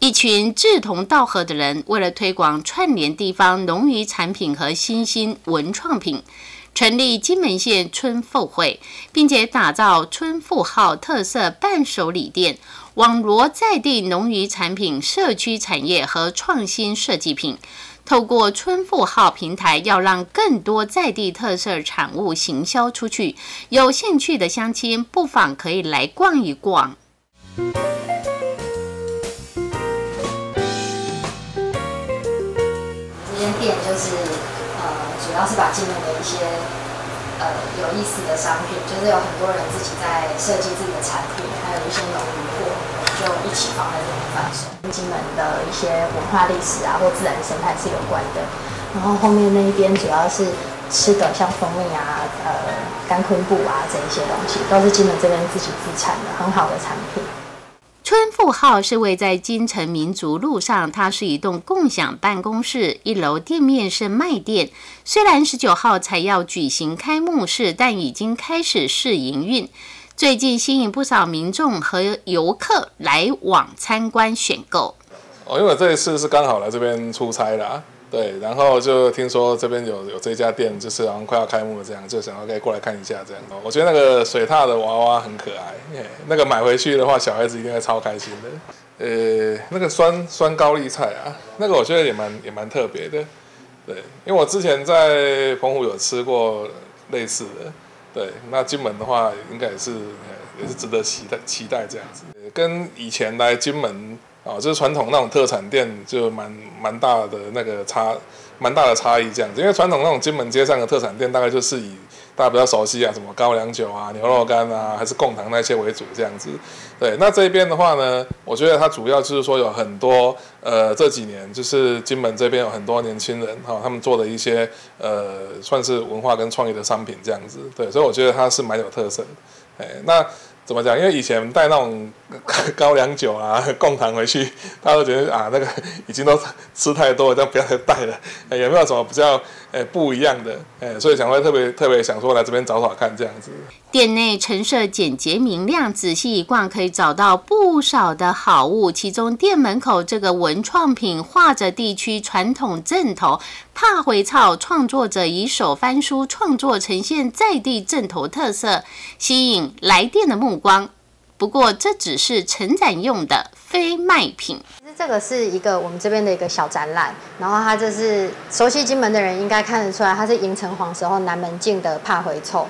一群志同道合的人，为了推广串联地方农渔产品和新兴文创品，成立金门县村富会，并且打造村富号特色伴手礼店，网罗在地农渔产品、社区产业和创新设计品。透过村富号平台，要让更多在地特色产物行销出去。有兴趣的乡亲，不妨可以来逛一逛。店就是呃，主要是把金门的一些呃有意思的商品，就是有很多人自己在设计自己的产品，还有一些农渔货，就一起放在这里贩售。跟金门的一些文化历史啊，或自然生态是有关的。然后后面那一边主要是吃的，像蜂蜜啊、呃干昆布啊这一些东西，都是金门这边自己自产的很好的产品。春富号是位在京城民族路上，它是一栋共享办公室，一楼店面是卖店。虽然十九号才要举行开幕式，但已经开始试营运。最近吸引不少民众和游客来往参观选购。哦，因为这一次是刚好来这边出差啦，对，然后就听说这边有有这家店，就是好像快要开幕了，这样就想要可以过来看一下这样。我觉得那个水獭的娃娃很可爱，那个买回去的话，小孩子一定会超开心的。呃，那个酸酸高丽菜啊，那个我觉得也蛮也蛮特别的，对，因为我之前在澎湖有吃过类似的。对，那金门的话，应该也是也是值得期待期待这样子。跟以前来金门啊，就是传统那种特产店，就蛮蛮大的那个差，蛮大的差异这样子。因为传统那种金门街上的特产店，大概就是以大家比较熟悉啊，什么高粱酒啊、牛肉干啊，还是贡糖那些为主这样子。对，那这边的话呢，我觉得它主要就是说有很多呃这几年就是金门这边有很多年轻人哈，他们做的一些呃算是文化跟创意的商品这样子。对，所以我觉得它是蛮有特色的。哎，那。怎么讲？因为以前带那种高粱酒啊、贡糖回去，大家都觉得啊，那个已经都吃太多了，就不要再带了。有没有什么比较诶不一样的？诶，所以想会特别特别想说来这边找找看这样子。店内陈设简洁明亮，仔细一逛可以找到不少的好物。其中店门口这个文创品画着地区传统阵头帕回草，创作者以手翻书创作呈现在地阵头特色，吸引来店的目光。不过这只是承展用的非卖品。其实这个是一个我们这边的一个小展览，然后它这是熟悉金门的人应该看得出来，它是迎城隍时候南门进的帕回臭。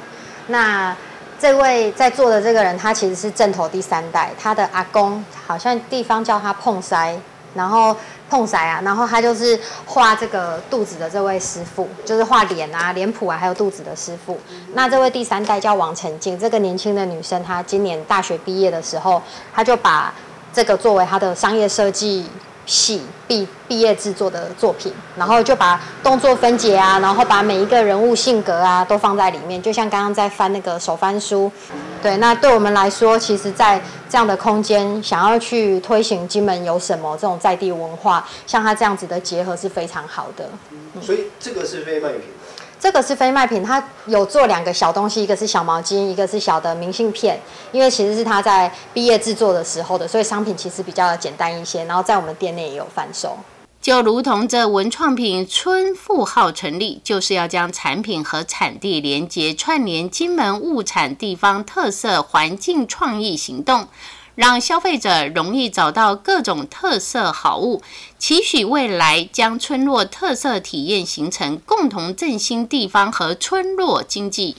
那这位在座的这个人，他其实是正头第三代，他的阿公好像地方叫他碰腮，然后碰腮啊，然后他就是画这个肚子的这位师傅，就是画脸啊、脸谱啊，还有肚子的师傅。那这位第三代叫王成静，这个年轻的女生，她今年大学毕业的时候，她就把这个作为她的商业设计。系毕毕业制作的作品，然后就把动作分解啊，然后把每一个人物性格啊都放在里面，就像刚刚在翻那个手翻书。对，那对我们来说，其实，在这样的空间，想要去推行金门有什么这种在地文化，像它这样子的结合是非常好的。所以这个是非卖品。这个是非卖品，它有做两个小东西，一个是小毛巾，一个是小的明信片。因为其实是他在毕业制作的时候的，所以商品其实比较简单一些。然后在我们店内也有贩售。就如同这文创品春富号成立，就是要将产品和产地连接串联金门物产地方特色环境创意行动。让消费者容易找到各种特色好物，期许未来将村落特色体验形成共同振兴地方和村落经济。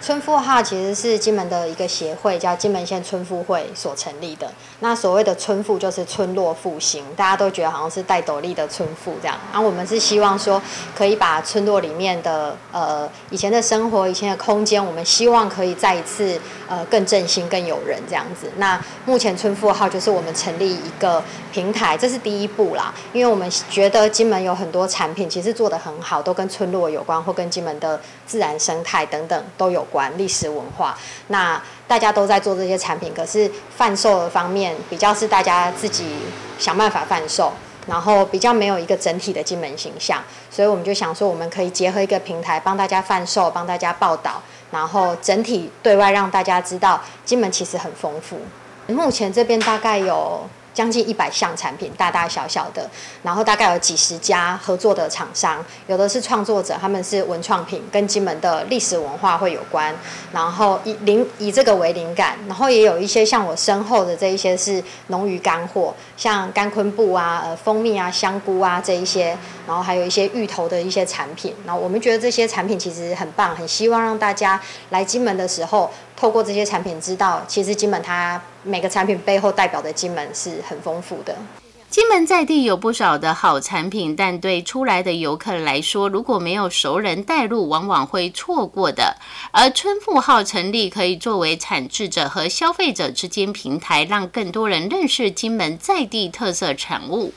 村妇号其实是金门的一个协会，叫金门县村妇会所成立的。那所谓的村妇就是村落复兴，大家都觉得好像是戴斗笠的村妇这样。然后我们是希望说，可以把村落里面的呃以前的生活、以前的空间，我们希望可以再一次呃更振兴、更有人这样子。那目前村妇号就是我们成立一个平台，这是第一步啦。因为我们觉得金门有很多产品其实做得很好，都跟村落有关，或跟金门的自然生态等等都有关，历史文化。那大家都在做这些产品，可是贩售的方面比较是大家自己想办法贩售，然后比较没有一个整体的金门形象，所以我们就想说，我们可以结合一个平台，帮大家贩售，帮大家报道，然后整体对外让大家知道金门其实很丰富。目前这边大概有。将近一百项产品，大大小小的，然后大概有几十家合作的厂商，有的是创作者，他们是文创品，跟金门的历史文化会有关，然后以灵以这个为灵感，然后也有一些像我身后的这一些是农渔干货，像干昆布啊、呃蜂蜜啊、香菇啊这一些，然后还有一些芋头的一些产品，然后我们觉得这些产品其实很棒，很希望让大家来金门的时候，透过这些产品知道，其实金门它每个产品背后代表的金门是很丰富的。金门在地有不少的好产品，但对出来的游客来说，如果没有熟人带路，往往会错过的。而春富号成立，可以作为产制者和消费者之间平台，让更多人认识金门在地特色产物。